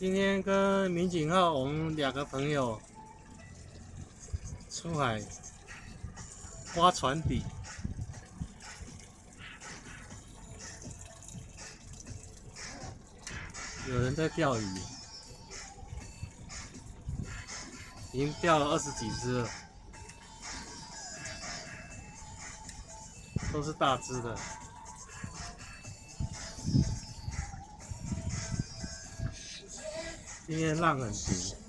今天跟民警号我们两个朋友出海挖船底，有人在钓鱼，已经钓了二十几只了，都是大只的。今天浪很急。